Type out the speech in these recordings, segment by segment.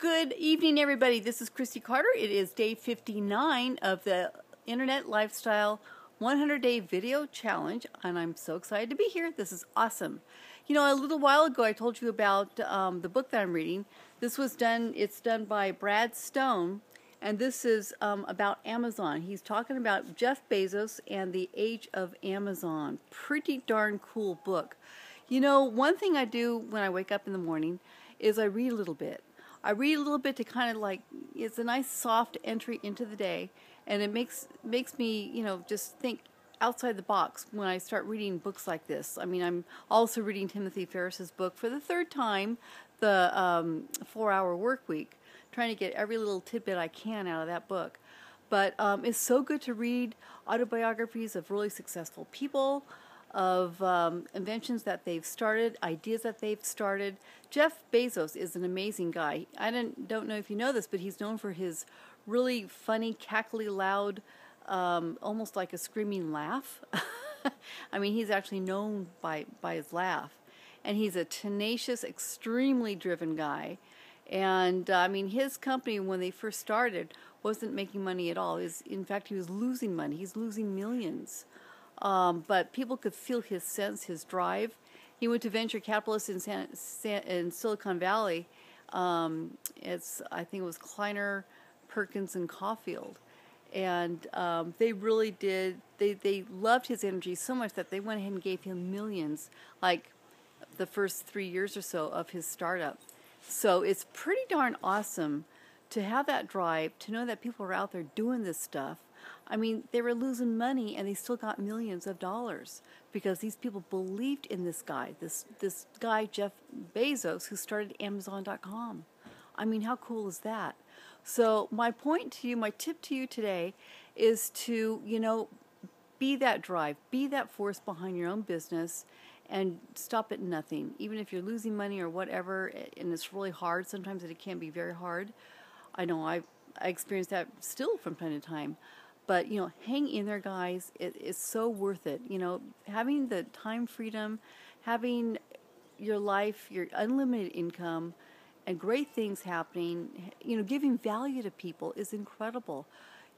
Good evening, everybody. This is Kristi Carter. It is day 59 of the Internet Lifestyle 100 Day Video Challenge, and I'm so excited to be here. This is awesome. You know, a little while ago, I told you about um, the book that I'm reading. This was done, it's done by Brad Stone, and this is um, about Amazon. He's talking about Jeff Bezos and the age of Amazon. Pretty darn cool book. You know, one thing I do when I wake up in the morning is I read a little bit. I read a little bit to kind of like it's a nice soft entry into the day, and it makes makes me you know just think outside the box when I start reading books like this. I mean, I'm also reading Timothy Ferriss's book for the third time, the um, Four Hour Work Week, trying to get every little tidbit I can out of that book. But um, it's so good to read autobiographies of really successful people of um, inventions that they've started, ideas that they've started. Jeff Bezos is an amazing guy. I don't, don't know if you know this, but he's known for his really funny, cackly, loud, um, almost like a screaming laugh. I mean, he's actually known by, by his laugh. And he's a tenacious, extremely driven guy. And uh, I mean, his company, when they first started, wasn't making money at all. Was, in fact, he was losing money. He's losing millions. Um, but people could feel his sense, his drive. He went to venture capitalists in, San, San, in Silicon Valley. Um, it's I think it was Kleiner, Perkins, and Caufield, and um, they really did. They they loved his energy so much that they went ahead and gave him millions, like the first three years or so of his startup. So it's pretty darn awesome to have that drive, to know that people are out there doing this stuff. I mean, they were losing money and they still got millions of dollars because these people believed in this guy, this this guy Jeff Bezos who started amazon.com. I mean, how cool is that? So, my point to you, my tip to you today is to, you know, be that drive, be that force behind your own business and stop at nothing. Even if you're losing money or whatever and it's really hard, sometimes it can be very hard I know I I experience that still from time to time. But you know, hang in there, guys. It is so worth it. You know, having the time freedom, having your life, your unlimited income, and great things happening. You know, giving value to people is incredible.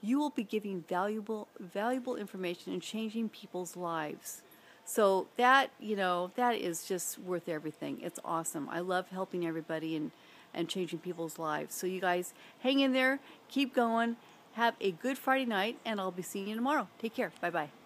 You will be giving valuable valuable information and changing people's lives. So that you know that is just worth everything. It's awesome. I love helping everybody and and changing people's lives. So, you guys hang in there, keep going, have a good Friday night, and I'll be seeing you tomorrow. Take care. Bye bye.